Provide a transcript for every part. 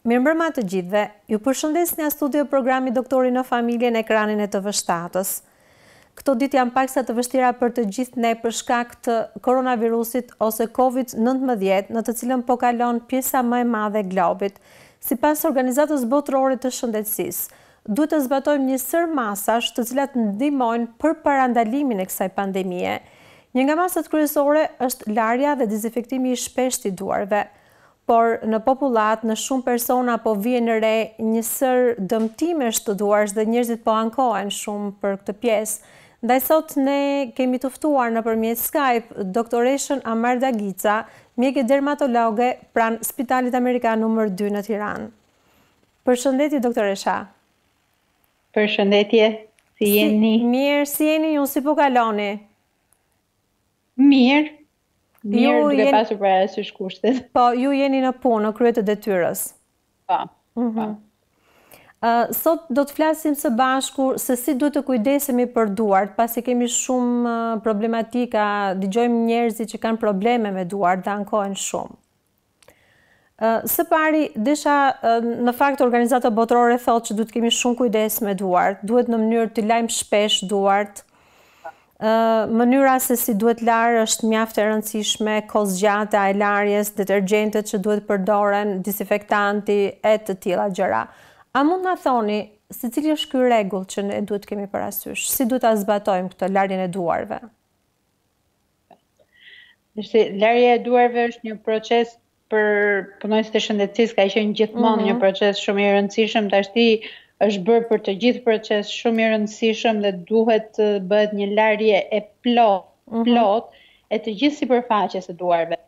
Mirëmbrëma të gjithëve, ju përshëndes nga studio e programit Doktori në Familje në ekranin e TV Shtatës. Këto ditë janë paksa të vështira për të gjithë ne për shkak të koronavirusit ose COVID-19, në të cilën po kalon pjesa më e madhe e globit. Sipas Organizatës Botërore të Shëndetësisë, duhet të zbatojmë një sërë masash të cilat ndihmojnë për parandalimin e kësaj pandemie. Një nga masat kryesore është larja dhe dezinfektimi i shpeshtë i duarve. por në popullatë në shumë persona po vihen re një sërë dëmtimesh të duarve dhe njerëzit po ankohen shumë për këtë pjesë. Ndaj sot ne kemi të ftuar nëpërmjet Skype doktoreshën Amarda Gica, mjeke dermatologe pranë Spitalit Amerikan numër dy në Tiranë. Përshëndetje doktoresha. Përshëndetje. Si jeni? Mirë, si jeni ju, si po kaloni? Mirë, Mirë, duke jen... pasur parasysh kushtet. Po, ju jeni në punë, në krye të detyrës. Po, mm -hmm. po. Uh, sot do të flasim së bashku se si duhet të kujdesemi për duart, pasi kemi shumë uh, problematika, dëgjojmë njerëzit që kanë probleme me duart dhe ankohen shumë. Së pari, desha në fakt organizata botërore thotë që duhet të kemi shumë kujdes me duart, duhet në mënyrë t'i lajmë shpesh duart. Ë mënyra se si duhet larë është mjaft e rëndësishme, kohëzgjatja e larjes, detergjentët që duhet përdoren, dezinfektanti e të tilla gjëra. A mund na thoni se cili është ky rregull që ne duhet të kemi parasysh? Si duhet ta zbatojmë këtë larjen e duarve? Nëse larja e duarve është një proces për punonjësit e shëndetësisë ka qenë gjithmonë mm -hmm. një mhm. proces shumë i rëndësishëm, tashti është bërë për të gjithë proces shumë i rëndësishëm dhe duhet të bëhet një larje e plotë, mm -hmm. plotë e të gjithë sipërfaqes së duarve.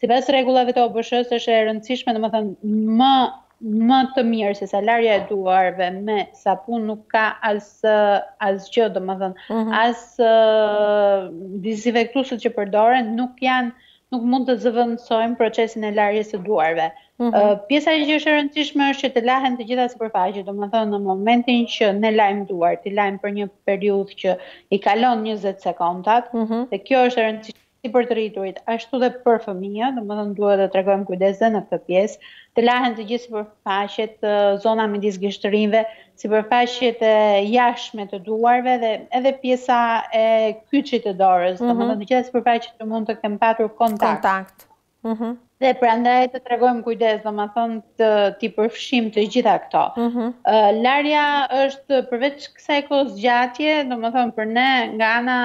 Sipas rregullave të OBSH-së është e rëndësishme, domethënë më më të mirë se sa larja e duarve me sapun nuk ka as asgjë, domethënë mm -hmm. as uh, dezinfektuesit që përdoren nuk janë nuk mund të zëvendësojnë procesin e larjes së duarve. Mm -hmm. uh, pjesa që është e rëndësishme është që të lahen të gjitha sipërfaqet, domethënë në momentin që ne lajmë duart, i lajmë për një periudhë që i kalon 20 sekondat, mm -hmm. dhe kjo është e rëndësishme si për të rriturit, ashtu dhe për fëmijët, domethënë duhet të tregojmë kujdes dhe në këtë pjesë, të lahen të gjitha sipërfaqet, zona midis gishtërinjve, sipërfaqet e jashtme të duarve dhe edhe pjesa e kyçit të dorës, mm -hmm. domethënë të gjitha sipërfaqet që mund të kenë patur kontakt. kontakt. Mhm. Dhe prandaj të tregojmë kujdes, domethënë t'i përfshijmë të gjitha këto. Ëh, mhm. uh, larja është përveç kësaj kohëzgjatjeje, domethënë për ne nga ana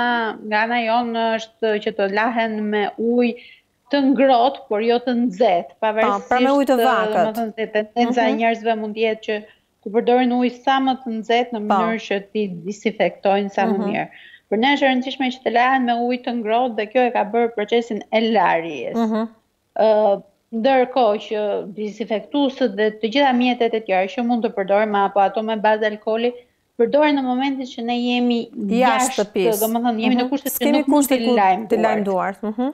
nga ana jonë është që të lahen me ujë të ngrohtë, por jo të nxehtë, pavarësisht pra, pra me ujë të vakët. Domethënë se tendenca e mhm. njerëzve mund të jetë që të përdorin ujë sa më të nxehtë në po. mënyrë që t'i disinfektojnë sa më mhm. mirë. Për ne është e rëndësishme që të lahen me ujë të ngrohtë dhe kjo e ka bërë procesin e larjes. Ëh, mhm. ndërkohë që disinfektuesit dhe të gjitha mjetet e tjera që mund të përdorim apo ato me bazë alkooli përdoren në momentin që ne jemi jashtë shtëpisë. Domethënë jemi në mhm. kushte që nuk mund të lajmë. Të lajmë duart. Ëh.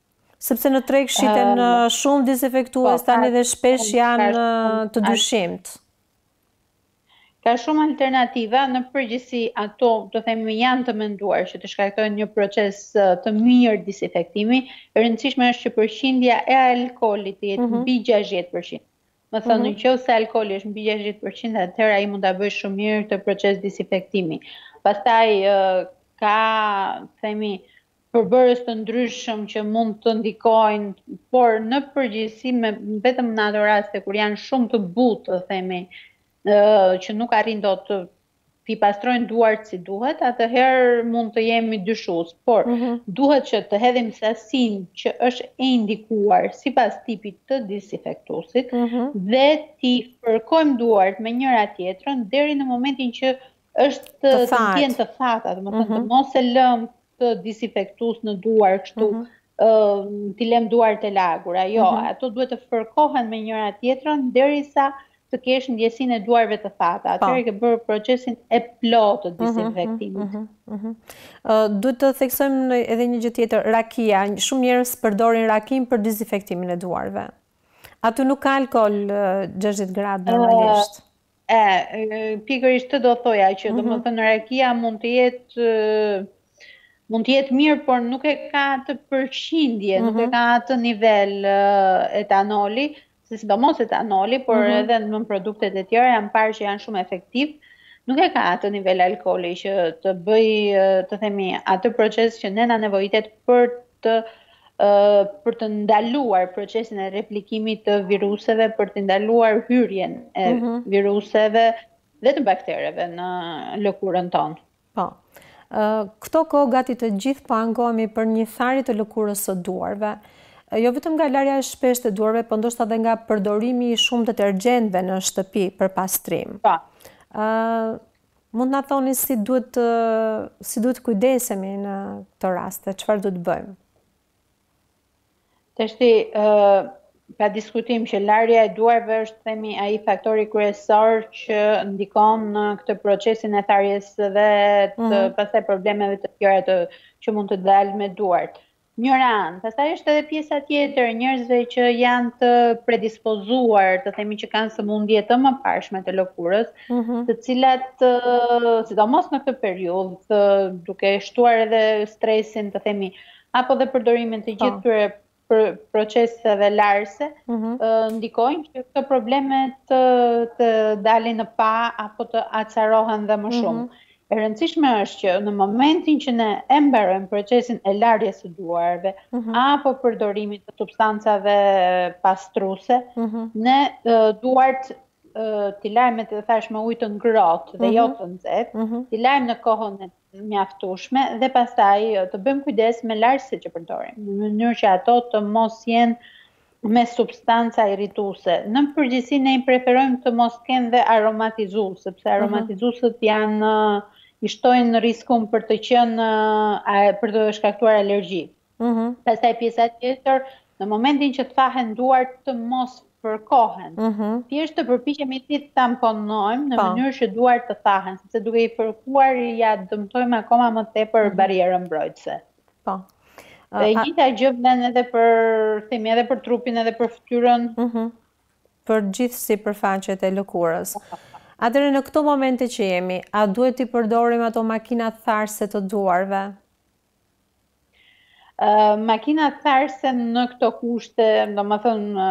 Sepse në treg shiten ehm, uh, shumë disinfektues po, tani dhe shpesh janë uh, të dyshimt. Ka shumë alternativa, në përgjithësi ato të themi janë të menduar që të shkaktojnë një proces uh, të mirë disinfektimi. E rëndësishme është që përqindja e alkoolit të jetë mhm. mbi 60%. Domethënë, mhm. në qoftë se alkoholi është mbi 60%, atëherë ai mund ta bëjë shumë mirë këtë proces disinfektimi. Pastaj uh, ka, të themi përbërës të ndryshëm që mund të ndikojnë, por në përgjithësi me vetëm në ato raste kur janë shumë të butë, të themi, që nuk arrijnë dot t'i pastrojnë duart si duhet, atëherë mund të jemi dyshues, por mm -hmm. duhet që të hedhim sasinë që është e indikuar sipas tipit të disinfektuesit mm -hmm. dhe t'i fërkojmë duart me njëra-tjetrën deri në momentin që Është të jenë të thata, domethënë të mhm. mos e lëmë atë disinfektues në duar kështu, mhm. ë t'i lëmë duart të lagura. Jo, mhm. ato duhet të fërkohen me njëra-tjetrën derisa të kesh ndjesinë e duarve të thata. Po. Atëherë ke bërë procesin e plotë të disinfektimit. Ë duhet të theksojmë edhe një gjë tjetër, rakia. Shumë njerëz përdorin rakinë për disinfektimin e duarve. Aty nuk ka alkool 60 gradë normalisht. E, pikërisht këtë do thoja që domethënë mhm. rakia mund të jetë mund të jetë mirë, por nuk e ka atë përqindje, nuk e mhm. ka atë nivel etanoli, se sidomos etanoli, por mhm. edhe në produktet e tjera janë parë që janë shumë efektivë, nuk e ka atë nivel alkooli që të bëjë, të themi, atë proces që ne na nevojitet për të për të ndaluar procesin e replikimit të viruseve, për të ndaluar hyrjen e mhm. viruseve dhe të baktereve në lëkurën tonë. Po. Këto kohë gati të gjithë po ankohemi për një thari të lëkurës së duarve. Jo vetëm nga larja e shpeshtë e duarve, po ndoshta edhe nga përdorimi i shumë detergjentëve në shtëpi për pastrim. Po. Mund të na thoni si duhet të si duhet të kujdesemi në këto raste, çfarë duhet të bëjmë? Tashti pa diskutim që larja e duarve është themi ai faktori kryesor që ndikon në këtë procesin e tharjes dhe të mm -hmm. pastaj problemeve të tjera të që mund të dalin me duart. Njëra anë. Pastaj është edhe pjesa tjetër e njerëzve që janë të predispozuar, të themi që kanë sëmundje të mëparshme të lëkurës, mhm. të cilat, sidomos në këtë periudhë, duke shtuar edhe stresin, të themi, apo dhe përdorimin të po. gjithë këtyre proceseve larëse, mhm. ndikojnë që këto probleme të dalin në pah apo të acarohen dhe më mhm. shumë. E rëndësishme është që në momentin që ne e mbarojmë procesin e larjes së duarve uh mhm. -huh. apo përdorimit të substancave pastruese, uh mhm. -huh. ne uh, duart uh, t'i lajmë të thashë me ujë të ngrohtë dhe uh -huh. jo mhm. të nxehtë, uh -huh. t'i lajmë në kohën e mjaftueshme dhe pastaj të bëjmë kujdes me larësit që përdorim, në mënyrë që ato të mos jenë me substanca irrituese. Në përgjithësi ne i preferojmë të mos kenë dhe aromatizues, sepse mhm. aromatizuesit janë i shtojnë riskun për të qenë për të shkaktuar alergji. Ëh. Mhm. Pastaj pjesa tjetër, në momentin që të thahen duart të mos fërkohen. Ëh. Mhm. Thjesht të përpiqemi t'i tamponojmë në po. mënyrë që duart të thahen, sepse duke i fërkuar ia dëmtojmë akoma më tepër barrierën mbrojtëse. Po. E njëjta gjë vlen edhe për, themi, edhe për trupin, edhe për fytyrën. Mhm. Për gjithë sipërfaqet e lëkurës. Atëherë në këto momente që jemi, a duhet t'i përdorim ato makinat tharëse të duarve? Makinat tharëse në këto kushte, domethënë,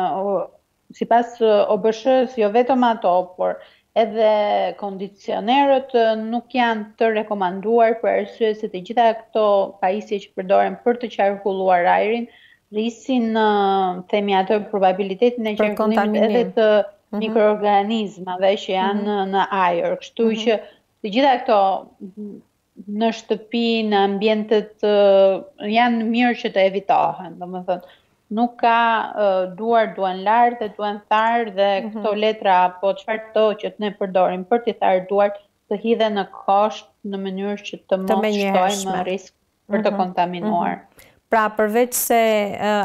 Sipas OBSH-së, jo vetëm ato, por edhe kondicionerët nuk janë të rekomanduar për arsye se të gjitha këto pajisje që përdoren për të qarkulluar ajrin rrisin, themi atë, probabilitetin e qarkullimit edhe të mhm. mikroorganizmave që janë mhm. në ajër. Kështu mhm. që të gjitha këto në shtëpi, në ambientet janë mirë që të evitohen, domethënë, nuk ka duart duhen larë dhe duhen tharë dhe mhm. këto letra apo çfarëdo që të ne përdorim për t'i tharë duart të hidhen në kosh në mënyrë që të mos shtojmë risk për të mhm. kontaminuar. Mhm. Pra përveçse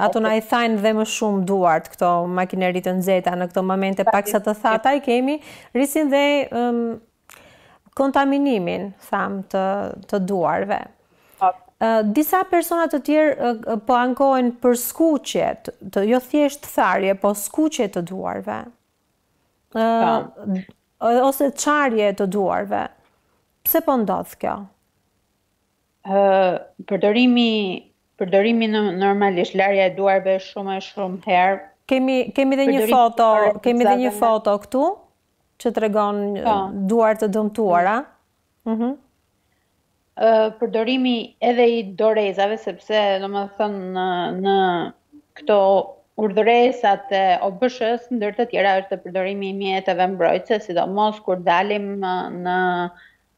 ato na i thajnë dhe më shumë duart këto makineritë e nxehta në këto momente pak si të thata i kemi rrisin dhe kontaminimin, thamë, të duarve. Disa persona të tjerë po ankohen për skuqjet, jo thjesht tharje, po skuqje të duarve. Ose çarje të duarve. Pse po ndodh kjo? Përdorimi përdorimi normalisht larja e duarve shumë e shumë herë. Kemi kemi dhe një foto, kemi dhe një foto këtu. Që tregon po. duar të dëmtuara. Mm. Mhm. Përdorimi edhe i dorezave, sepse domethënë në, në këto urdhëresat e OBSH-së, ndër të tjera është përdorimi i mjeteve mbrojtëse, sidomos kur dalim në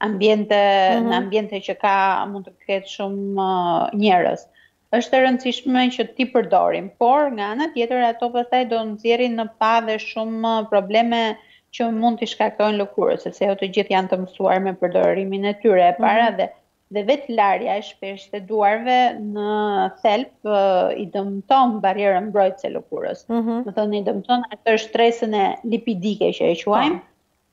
ambiente, mm -hmm. në ambiente që ka mund të ketë shumë njerëz. Është e rëndësishme që t'i përdorim, por nga ana tjetër ato pastaj do nxjerrin në pah dhe shumë probleme që mund t'i shkaktojnë lëkurës, sepse jo të gjithë janë të mësuar me përdorimin e tyre e para mhm. dhe dhe vetë larja e shpeshtë e duarve në thelb i dëmton barrierën mbrojtëse të lëkurës. Mm -hmm. Domethënë i dëmton atë shtresën lipidike që e quajmë. Po.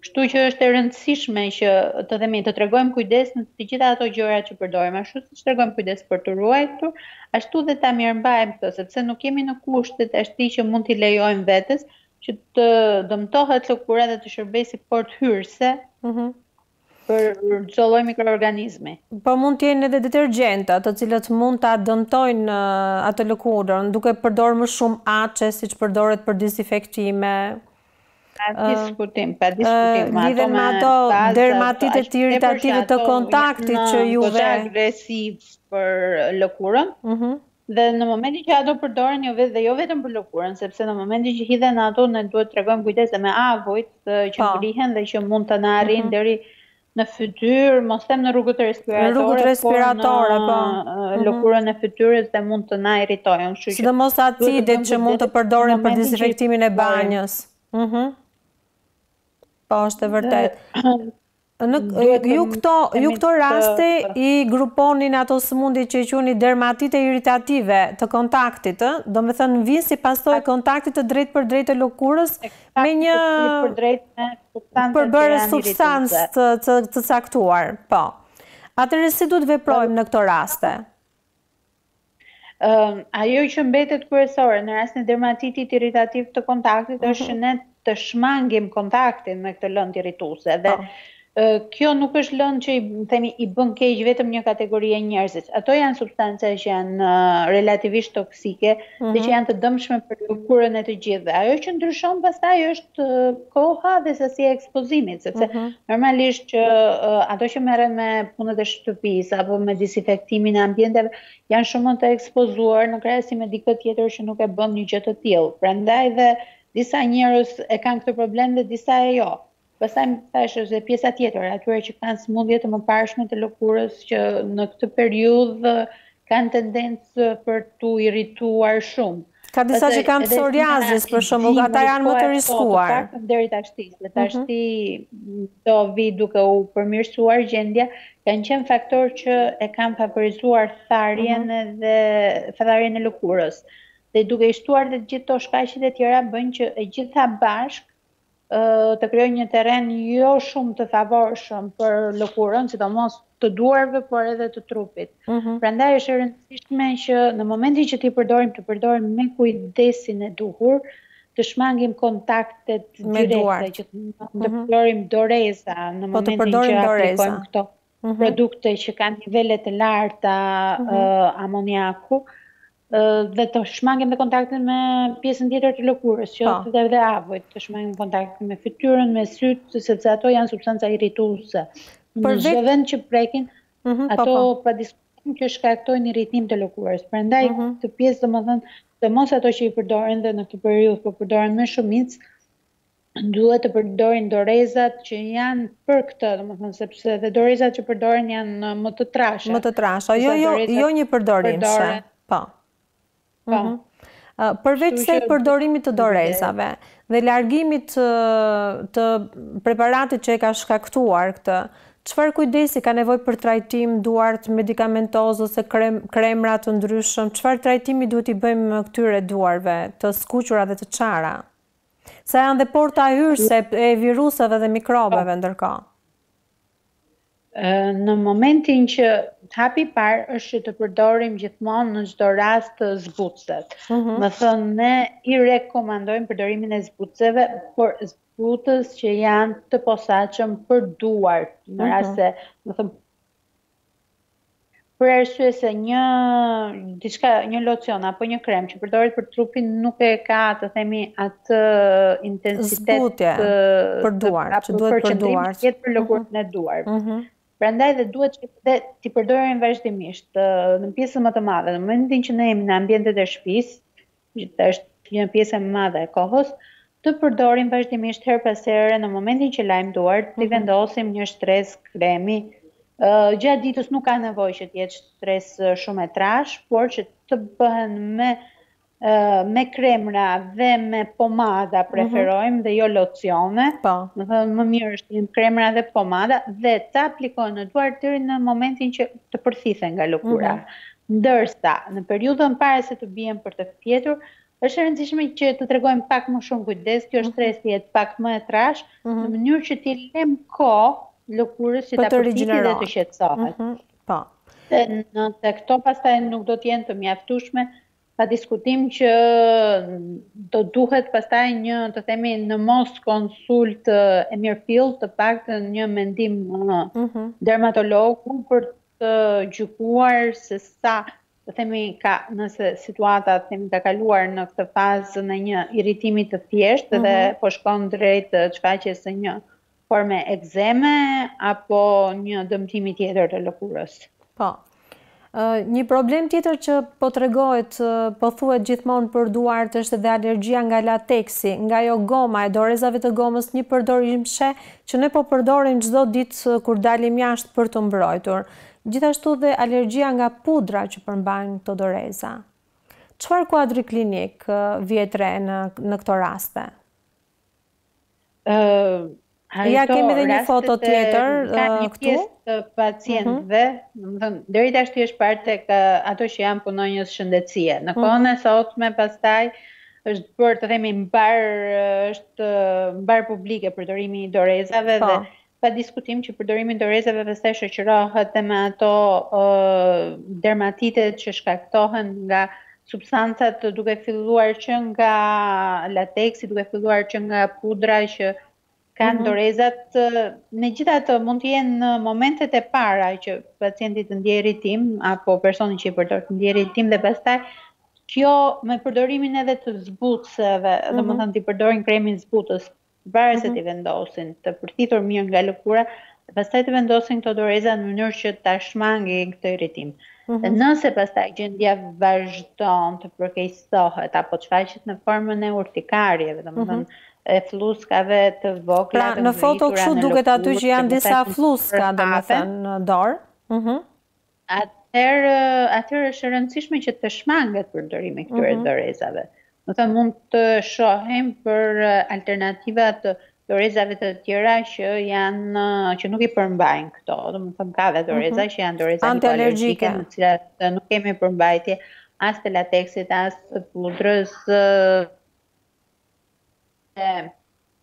Kështu që është e rëndësishme që të themi të tregojmë kujdes në të gjitha ato gjëra që përdorim, ashtu siç tregojmë kujdes për t'u ruajtur, ashtu dhe ta mirëmbajmë këtë, sepse nuk jemi në kushte të ashtu që mund t'i lejojmë vetes që të dëmtohet lëkura dhe të shërbejë si portë hyrëse Për çdo lloj mikroorganizmi. Po mund të jenë edhe detergjenta, të cilët mund ta dëmtojnë atë lëkurën, duke përdorë më shumë ace, siç përdoret për dezinfektime, Pa diskutim, pa diskutim. Uh, lidhen me ato dermatitet irritative të kontaktit që juve. Është agresiv për lëkurën. Mhm. Dhe në momentin që ato përdoren jo vetë dhe jo vetëm për lëkurën, sepse në momentin që hidhen ato ne duhet të tregojmë kujdes dhe me avujt që po. ngrihen dhe që mund të na arrijnë mhm. deri në fytyrë, mos them në rrugët respiratore, rrugët respiratore, po, në po. Mhm. lëkurën e fytyrës dhe mund të na irritojnë, kështu që sidomos acidet që mund të përdoren për dezinfektimin e banjës. Mhm. Po, është e vërtetë. Në, ju këto, ju këto raste i gruponi në ato sëmundjet që i quani dermatite irritative të kontaktit, ë? Domethënë vijnë si pasojë e kontaktit të drejtpërdrejtë të lëkurës me një përbërës substancë të, të, të caktuar, po. Atëherë si duhet të veprojmë në këto raste? Ajo që mbetet kryesore në rastin e dermatitit irritativ të kontaktit mhm. është që ne të shmangim kontaktin me këtë lëndë irrituese dhe po. kjo nuk është lëndë që i themi i bën keq vetëm një kategorie njerëzish. Ato janë substanca që janë relativisht toksike dhe që mhm. janë të dëmshme për lëkurën e të gjithëve. Ajo që ndryshon pastaj është koha dhe sasia e ekspozimit, sepse mhm. normalisht që ato që merren me punët e shtëpisë apo me dezinfektimin e ambienteve janë shumë më të ekspozuar në krahasim me dikë tjetër që nuk e bën një gjë të tillë. Prandaj dhe disa njerëz e kanë këtë problem dhe disa jo. Pastaj thashë është pjesa tjetër, atyre që kanë sëmundje të mëparshme të lëkurës që në këtë periudhë kanë tendencë për t'u irrituar shumë. Ka disa që kanë psoriazis për shembull, ata janë më të po, riskuar. Të pakën deri tashti, se tashti mhm. do vijë duke u përmirësuar gjendja, kanë qenë faktorë që e kanë favorizuar tharjen mhm. dhe tharjen e lëkurës. Dhe duke i shtuar dhe gjithë këto shkaqet e tjera, bëjnë që e gjitha bashkë, të krijojë një terren jo shumë të favorshëm për lëkurën, sidomos të duarve, por edhe të trupit. Mm -hmm. Prandaj është e rëndësishme që në momentin që t'i përdorim, të përdorim me kujdesin e duhur, të shmangim kontaktet direkte, që të mhm. përdorim mm -hmm. doreza në po momentin që aplikojmë këto mm -hmm. produkte që kanë nivele të larta mm -hmm. uh, amoniaku, dhe të shmangim dhe kontaktin me pjesën tjetër të lëkurës, që është dhe dhe avujt, të shmangim kontaktin me fytyrën, me sytë, sepse ato janë substanca irrituse. Në çdo vend që prekin, mhm, ato pa diskutim që shkaktojnë irritim të lëkurës. Prandaj, mhm. kjo pjesë domethënë, sidomos ato që i përdorin dhe në këtë periudhë, po përdoren me shumicë, duhet të përdorin dorezat që janë për këtë, domethënë sepse dhe dorezat që përdoren janë më të trasha. Më të trasha, jo jo, jo njëpërdorimshe. Po. Po. Mhm. Përveçse përdorimit të dorezave dhe largimit të preparatit që e ka shkaktuar këtë, çfarë kujdesi ka nevojë për trajtim duart medikamentoz ose kremra të ndryshëm, çfarë trajtimi duhet t'i bëjmë këtyre duarve të skuqura dhe të çara? Se janë dhe porta hyrëse e viruseve dhe mikrobeve ndërkohë? Në momentin që hapi i parë është që të përdorim gjithmonë në çdo rast zbutësit. Mm -hmm. Domethënë, ne i rekomandojmë përdorimin e zbutësve, por zbutës që janë të posaçëm për duar, në mhm. rast se, domethënë, Për arsye se një diçka, një locion apo një krem që përdoret për trupin nuk e ka, të themi, atë intensitet Zbutje, të për duar, që duhet për duar. Të për lëkurën mhm. e duarve. Mhm. Prandaj dhe duhet që dhe t'i përdorim vazhdimisht në pjesën më të madhe. Në momentin që ne jemi në ambientet e shtëpisë, Gjithsesi, një pjesë e madhe e kohës të përdorim vazhdimisht herë pas here në momentin që lajmë duart t'i vendosim një shtresë kremi. Gjatë ditës nuk ka nevojë që të jetë shtresë shumë e trashë, por që të bëhen me me kremra dhe me pomada mhm. preferojmë dhe jo locione. Po. Domethënë më mirë është të jenë kremra dhe pomada dhe ta aplikojnë në duar deri në momentin që të përthithen nga lëkura. Mhm. Ndërsa, në periudhën para se të biem për të fjetur, është e rëndësishme që të tregojmë pak më shumë kujdes, kjo shtresë të jetë pak më e trashë, në mënyrë që t'i lëmë kohë lëkurës që ta përthithi dhe të qetësohet. Nëse këto pastaj nuk do të jenë të mjaftueshme, pa diskutim që do duhet pastaj një, të themi, në mos konsult e mirëfilltë, të paktën një mendim dermatologu për të gjykuar se sa, të themi, ka, nëse situata, të themi, ka kaluar në këtë fazë në një irritimi të thjeshtë mm -hmm. dhe mhm. po shkon drejt shfaqjes së një forme ekzeme apo një dëmtimi tjetër të lëkurës. Po. Një problem tjetër që po tregohet, po thuhet gjithmonë për duart është dhe alergjia nga lateksi, nga jo goma e dorezave të gomës njëpërdorimshe që ne po përdorim çdo ditë kur dalim jashtë për t'u mbrojtur, gjithashtu dhe alergjia nga pudra që përmbajnë këto doreza. Çfarë kuadri klinik vihet re në në këto raste? Ëh, ja kemi edhe një foto tjetër këtu të pacientëve, mm -hmm. domethënë deri tashti është parë tek ato që janë punonjës shëndetësie. Në mhm. kohën e sotme pastaj është bërë të themi mbarë është mbarë publike përdorimi i dorezave po. dhe pa diskutim që përdorimi i dorezave pastaj shoqërohet edhe me ato uh, dermatitet që shkaktohen nga substancat duke filluar që nga lateksi, duke filluar që nga pudra që kanë dorezat, megjithatë mund të jenë në momentet e para që pacienti të ndjejë irritim apo personi që i përdor të ndjejë irritim dhe pastaj kjo me përdorimin edhe të zbutësve, mm -hmm. domethënë t'i përdorin kremin zbutës, para se mhm. t'i vendosin, të përthithet mirë nga lëkura, pastaj të vendosin këto doreza në mënyrë që ta shmangin këtë irritim. Mm -hmm. Nëse pastaj gjendja vazhdon të përkeqësohet apo të shfaqet në formën e urtikarieve, domethënë mm -hmm e flluskave të vogla të ngritura në lëkurë. Pra, në foto kështu duket aty që janë disa flluska, domethënë, në dorë. Mhm. Atëherë, atëherë është e rëndësishme që të shmanget përdorimi i këtyre mhm. dorezave. Domethënë mund të shohim për alternativa të dorezave të tjera që janë që nuk i përmbajnë këto, domethënë ka dhe doreza mhm. që janë doreza hipoalergjike, në të cilat nuk kemi përmbajtje as të lateksit, as të pudrës,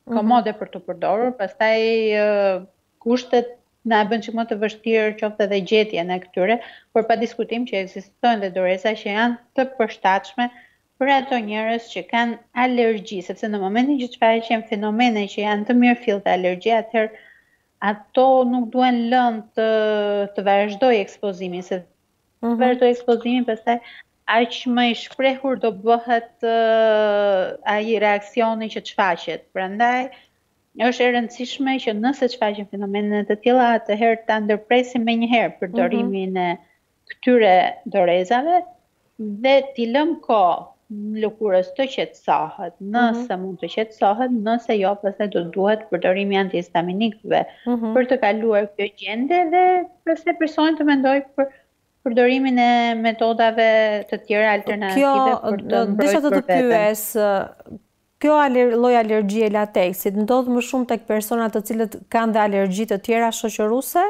komode mhm. për t'u përdorur, pastaj kushtet na e bëjnë çik më të vështirë qoftë edhe gjetjen e këtyre, por pa diskutim që ekzistojnë dhe doreza që janë të përshtatshme për ato njerëz që kanë alergji, sepse në momentin që çfaqen fenomene që janë të mirëfillta alergjie, atëherë ato nuk duhen lënë të të vazhdojë ekspozimin, se Mhm. vazhdon ekspozimi pastaj aq më i shprehur do bëhet uh, ai reaksioni që çfaqet. Prandaj është e rëndësishme që nëse çfaqen fenomene të tilla, atëherë ta ndërpresim menjëherë mhm. përdorimin mm -hmm. e këtyre dorezave dhe t'i lëm kohë lëkurës të qetësohet, nëse mund të qetësohet, nëse jo, pastaj do të duhet përdorimi i antihistaminikëve për të kaluar kjo gjendje dhe pastaj personi të mendojë për përdorimin e metodave të tjera alternative për të mbrojtur veten. Kjo, do të pyes, kjo lloj alergjie e lateksit ndodh më shumë tek persona të cilët kanë dhe alergji të tjera shoqëruese?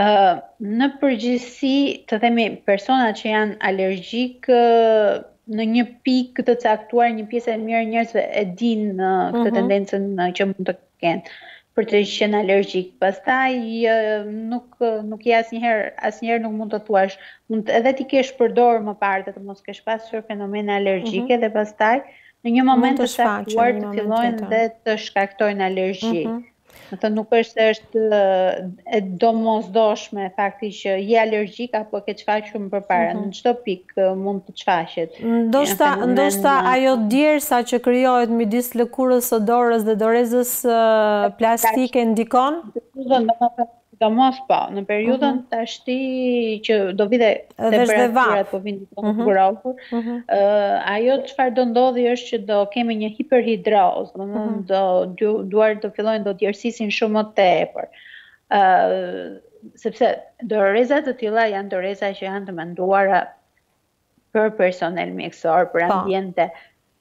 Në përgjithësi, të themi personat që janë alergjik në një pikë të caktuar, një pjesë e mirë e njerëzve e dinë këtë mhm. tendencën që mund të kenë për të qenë alergjik. Pastaj nuk nuk je asnjëherë asnjëherë nuk mund të thuash, mund edhe t'i kesh përdor më parë dhe të mos kesh pasur fenomene mhm. alergjike dhe pastaj në një moment të caktuar të fillojnë dhe të shkaktojnë alergji. Mhm. Domethënë nuk është se është e domosdoshme fakti që je alergjik apo ke çfaqur më përpara, mhm. në çdo pikë mund të çfaqet. Ndoshta, ndoshta ajo djersa që krijohet midis lëkurës së dorës dhe dorezës plastike ndikon? Sidomos po, në periudhën mhm. tashti që do vijë dhe temperaturat po vijnë të mhm. ngrohur, mhm. ajo çfarë do ndodhi është që do kemi një hiperhidrozë, domethënë duart do fillojnë do djersisin shumë më tepër. ë sepse doreza të tilla janë doreza që janë të menduara për personel mjekësor, për po. ambiente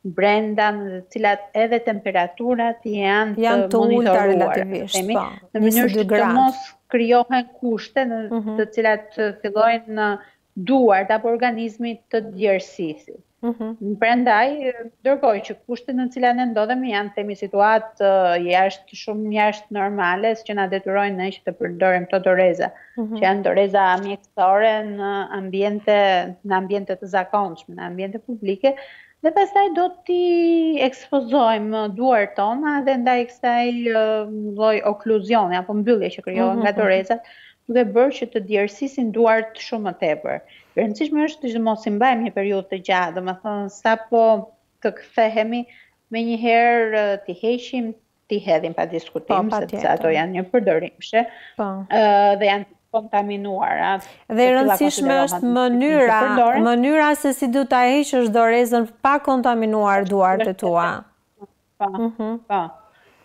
brenda në të cilat edhe temperaturat janë të janë të ulta relativisht, themi, pa, po. në mënyrë që të mos krijohen kushte në mm -hmm. të cilat të fillojnë në duart apo organizmi të djersisin. Mm -hmm. Prandaj, ndërkohë që kushtet në cilat ne ndodhemi janë themi situatë uh, jashtë shumë jashtë normale, që na detyrojnë ne që të përdorim këto doreza, mm -hmm. që janë doreza mjek ore në ambjente në ambjente të zakonshme, në ambjente publike dhe pastaj do t'i ekspozojmë duart tona dhe ndaj kësaj lloj okluzioni apo mbyllje që krijohen mhm, nga mhm. dorezat, duke bërë që të djersisin duart shumë më tepër. E rëndësishme është të mos i mbajmë një periudhë të gjatë, domethënë sapo të kthehemi menjëherë t'i heqim t'i hedhim pa diskutim, po, pa sepse tjetër. ato janë njëpërdorimshe po. dhe janë kontaminuara. Dhe e rëndësishme është mënyra, mënyra se si do ta heqësh dorezën pa kontaminuar duart e tua. Po. Mhm. Po.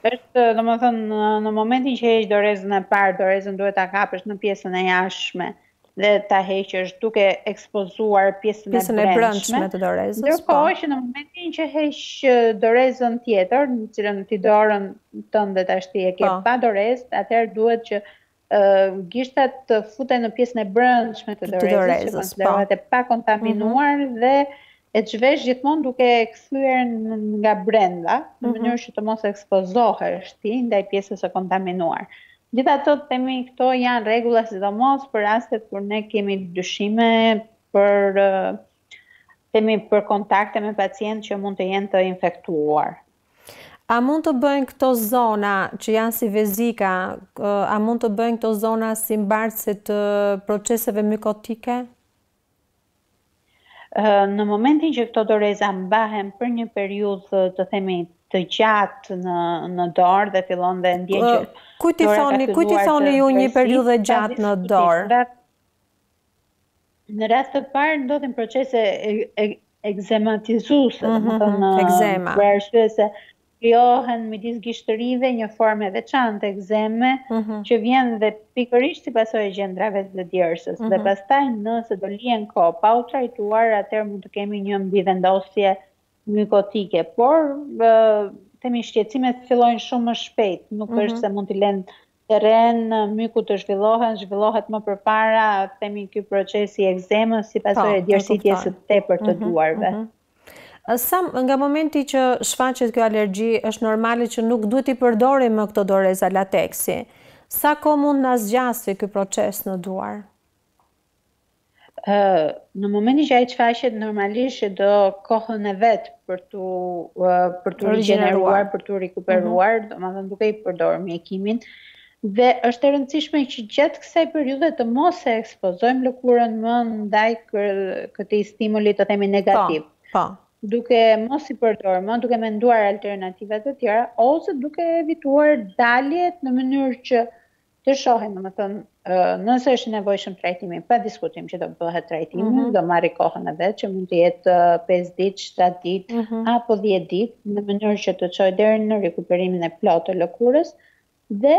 Është, domethënë, në momentin që heq dorezën e parë, dorezën duhet ta kapësh në pjesën e jashtme. Mhm dhe ta heqësh duke ekspozuar pjesën, pjesën e brendshme të dorezës. Po. Ndërkohë po. që në momentin që heq dorezën tjetër, në cilën ti dorën tënde tashti e ke po. pa dorezë, atëherë duhet që uh, gishtat të futen në pjesën e brendshme të dorezës, të dorezës që konsiderohet po. e pakontaminuar mm -hmm. dhe e zhvesh gjithmonë duke e kthyer nga brenda, në mhm. mënyrë që të mos ekspozohesh ti ndaj pjesës së kontaminuar. Gjithashtu themi këto janë rregulla sidomos për rastet kur ne kemi dyshime për themi për kontakte me pacientë që mund të jenë të infektuar. A mund të bëhen këto zona që janë si vezika, a mund të bëhen këto zona si mbartëse të proceseve mykotike? Në momentin që këto doreza mbahen për një periudhë, të themi, të gjatë në në dorë dhe fillon dhe ndjen që Kujt i thoni, kujt i thoni ju një periudhë të gjatë në dorë? Në radhë të parë ndodhin procese ekzematizuese, mm -hmm, do të mhm, thonë ekzema. Për arsye se krijohen midis gishtërive një formë e veçantë ekzeme që vjen dhe pikërisht si pasojë e gjëndrave të djersës dhe pastaj nëse do lihen kohë pa u trajtuar atëherë mund të kemi një mbivendosje mykotike por themi shqetësimet fillojnë shumë më shpejt nuk është se mund t'i lënë terren mykut të zhvillohen zhvillohet më përpara themi ky proces i ekzemës si pasojë e djersitjes së tepërt të duarve Sam, nga momenti që shfaqet kjo alergji, është normale që nuk duhet t'i përdorim më këto doreza lateksi. Sa kohë mund të na zgjasë ky proces në duar? Në momentin që ai shfaqet, normalisht që do kohën e vet për t'u për t'u rigjeneruar, për t'u rikuperuar, domethënë duke i përdorur mjekimin, Dhe është e rëndësishme që gjatë kësaj periudhe të mos e ekspozojmë lëkurën më ndaj këtij stimuli të themi negativ. Po, po. Duke mos i përdorur më, duke menduar alternativa të tjera ose duke evituar daljet në mënyrë që të shohim, domethënë, nëse është i nevojshëm trajtimi, pa diskutim që do bëhet trajtimi, mm -hmm. do marrë kohën e vetë, që mund të jetë 5 ditë, 7 ditë, mm -hmm. apo 10 ditë, në mënyrë që të çojë deri në rekuperimin e plotë të lëkurës, Dhe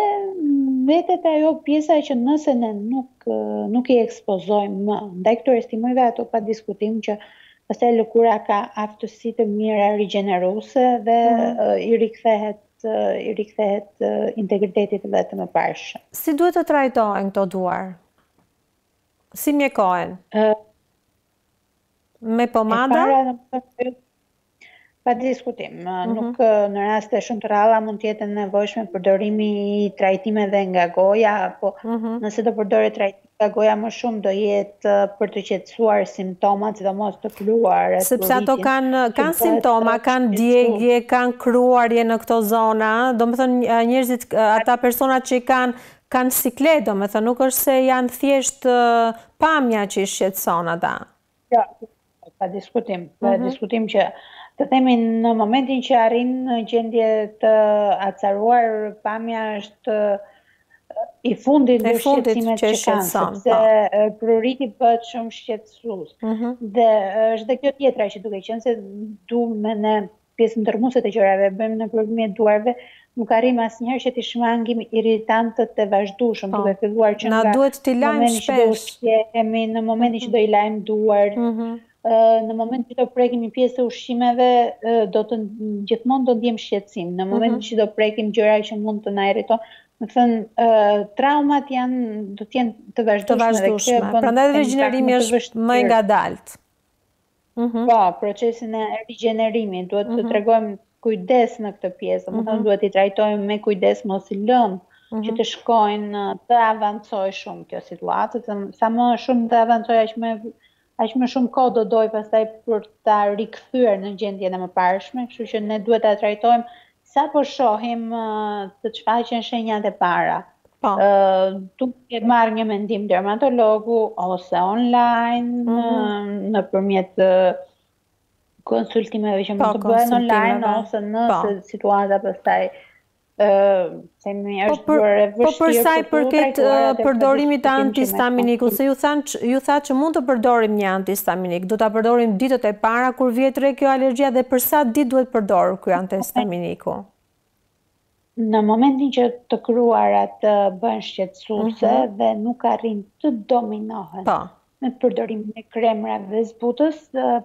mbetet ajo pjesa që nëse ne nuk nuk i ekspozojmë më, ndaj këtyre stimujve ato pa diskutim që pastaj lëkura ka aftësi të mira rigjeneruese dhe mm. i rikthehet i rikthehet integritetit të vet të mëparshëm. Si duhet të trajtohen këto duar? Si mjekohen? Uh, me pomada? Pa diskutim, mhm. nuk në raste shumë të rralla mund të jetë e nevojshme përdorimi i trajtimeve nga goja, apo mhm. nëse do përdoren trajtime nga goja më shumë do jetë për të qetësuar simptomat, sidomos të kruarit. Sepse ato kanë kanë simptoma, kanë djegje, kanë kruarje në këto zona, domethënë njerëzit, ata personat që i kanë kanë siklet, domethënë, nuk është se janë thjesht pamja që i shqetëson ata. Ja, pa diskutim, pa mhm. diskutim që të themi në momentin që arrin në gjendje të acaruar, pamja është i fundit në shqetësimet që kanë, sepse po. pruriti bëhet shumë shqetësues. Mhm. Dhe është dhe kjo tjetra që duke qenë se do me në pjesën dërrmuese të gjërave e bëjmë nëpërmjet duarve, nuk arrijmë asnjëherë që t'i shmangim irritantët e vazhdueshëm, duke filluar që nga momenti që do ushqehemi, në momentin që do i lajmë duart, në momentin që do prekim një pjesë të ushqimeve, do të gjithmonë do ndiejmë shqetësim, në momentin që do prekim gjëra që mund të na irritojnë, domethënë traumat janë do të jenë të vazhdueshme, të vazhdueshme, prandaj edhe regjënerimi është më i ngadaltë. Mhm. Po, procesin e rigjenerimit, duhet të mhm. tregojmë kujdes në këtë pjesë, domethënë mhm. duhet t'i trajtojmë me kujdes mos i lëmë që të shkojnë të avancojë shumë kjo situatë, të, sa më shumë të avancojë aq më aq më shumë kohë do dojë pastaj për ta rikthyer në gjendjen e mëparshme, kështu që ne duhet ta trajtojmë Sa po shohim të çfaqen shenjat e para, Po. Duke marrë një mendim dermatologu ose online, mm -hmm. nëpërmjet konsultimeve që mund të po, bëhen online, ose në po. situata pastaj Po për po për sa i përket përdorimit të antihistaminikut, se ju thatë ju thatë që mund të përdorim një antihistaminik, do ta përdorim ditët e para kur vihet re kjo alergjia dhe për sa ditë duhet përdorur ky antihistaminiku? Në momentin që të kruarat bëhen shqetësuese uh -huh. dhe nuk arrijnë të dominohen. Po. Me përdorimin e kremrave zbutës,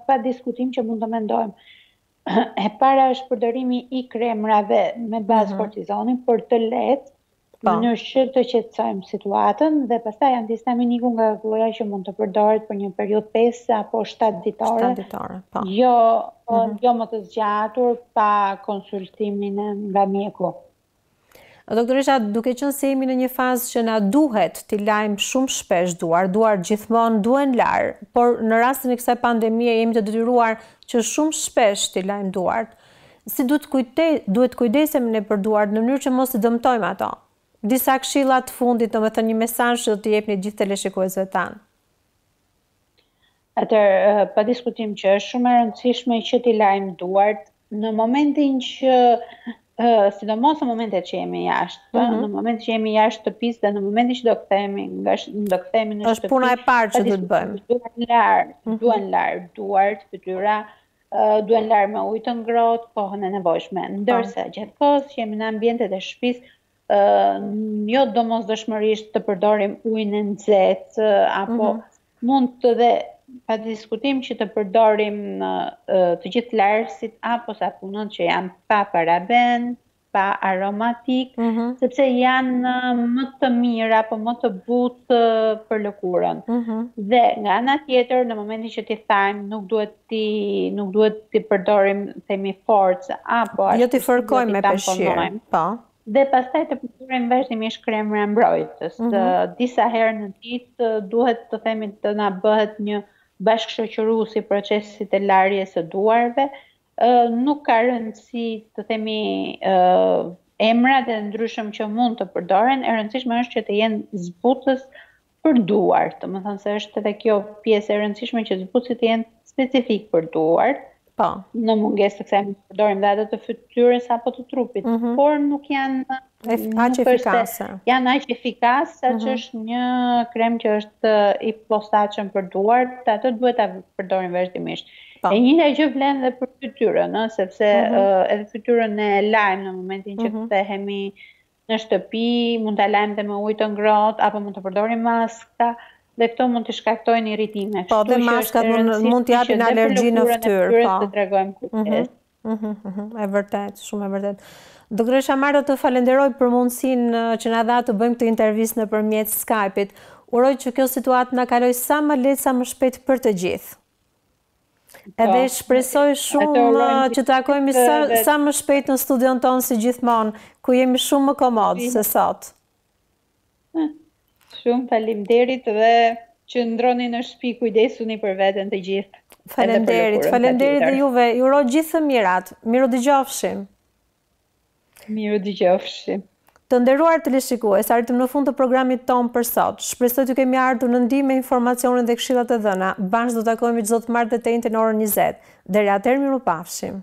pa diskutim që mund të mendojmë E para është përdorimi i kremrave me bazë mhm. kortizoni por të lehtë, në po. mënyrë që të qetësojmë situatën dhe pastaj antihistaminiku nga goja që mund të përdoret për një periudhë 5 apo 7 ditore. 7 ditore, po. Jo, po, mhm. jo më të zgjatur pa konsultimin nga mjeku. Doktoreshë, duke qenë se jemi në një fazë që na duhet t'i lajmë shumë shpesh duart, duart gjithmonë duhen larë, por në rastin e kësaj pandemie jemi të detyruar që shumë shpesh t'i lajmë duart. Si duhet kujte, duhet të kujdesemi ne për duart në mënyrë që mos t'i dëmtojmë ato. Disa këshilla të fundit, domethënë një mesazh që do t'i jepni gjithë teleshikuesve tanë. Atëherë, pa diskutim që është shumë e rëndësishme që t'i lajmë duart në momentin që sidomos në momentet që jemi jashtë, mm -hmm. në momentin që jemi jashtë shtëpisë dhe në momentin që do kthehemi, nga do kthehemi në shtëpi. Është puna e parë që do të bëjmë. Duhen larë, mhm. duhen larë duart, fytyra, duhen larë me ujë të ngrohtë, kohën e nevojshme. Po. Ndërsa gjatë kohës që jemi në ambientet e shtëpisë, jo domosdoshmërisht të përdorim ujin e nxehtë apo mm -hmm Mund dhe pa diskutim që të përdorim të gjithë larësit apo sapunët që janë pa paraben, pa aromatik, mhm. sepse janë më të mirë apo më të butë për lëkurën. Mhm. Dhe nga ana tjetër, në momentin që t'i thajmë, nuk duhet t'i nuk duhet të përdorim themi forcë apo jo t'i fërkojmë me peshqir. Po. Dhe pastaj të përdorim vazhdimisht kremra mbrojtës. Mm -hmm. Disa herë në ditë duhet të themi të na bëhet një bashkëshoqërues i procesit të larjes së duarve. Uh, nuk ka rëndësi të themi uh, emrat e ndryshëm që mund të përdoren, e rëndësishme është që të jenë zbutës për duart, domethënë se është edhe kjo pjesë e rëndësishme që zbutësit të jenë specifikë për duart. Po. Në mungesë të kësaj përdorim dhe ato të fytyrës apo të trupit, mm -hmm. por nuk janë aq efikase. Janë aq efikase sa mm -hmm. që mhm. është një krem që është i posaçëm për duart, ato duhet ta përdorim vazhdimisht. Po. E njëjta gjë vlen dhe për fytyrën, ëh, sepse mm -hmm. uh, edhe fytyrën e lajmë në momentin që mm -hmm. kthehemi në shtëpi, mund ta lajmë dhe me ujë të ngrohtë apo mund të përdorim maska dhe këto mund të shkaktojnë irritime. Po dhe maskat mund të japin alergji në fytyrë, po. Të tregojmë kujdes. E vërtetë, shumë e vërtetë. Doktoresha Marta të falenderoj për mundësinë që na dhe të bëjmë këtë intervistë nëpërmjet Skype-it. Uroj që kjo situatë të na kalojë sa më lehtë sa më shpejt për të gjithë. Edhe unë shpresoj shumë që të takohemi sa, sa më shpejt në studion tonë si gjithmonë, ku jemi shumë më komodë se sot. Shumë faleminderit dhe qëndroni në shpi, kujdesuni për veten të gjithë. Faleminderit, faleminderit dhe juve, ju uroj gjithë të mirat, mirudëgjofshim. Mirudëgjofshim. Të nderuar teleshikues, arritëm në fund të programit tonë për sot. Shpresoj t'ju kemi ardhur në ndihmë me informacionin dhe këshillat e dhëna. Bashkë do të takohemi çdo të martë dhe të enjte në orën njëzet. Deri atëherë mirupafshim.